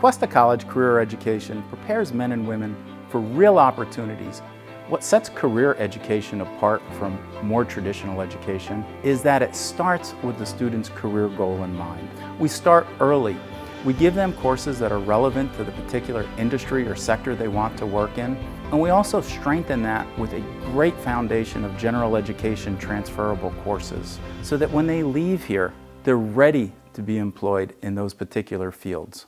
Cuesta College Career Education prepares men and women for real opportunities. What sets career education apart from more traditional education is that it starts with the student's career goal in mind. We start early. We give them courses that are relevant to the particular industry or sector they want to work in. And we also strengthen that with a great foundation of general education transferable courses so that when they leave here, they're ready to be employed in those particular fields.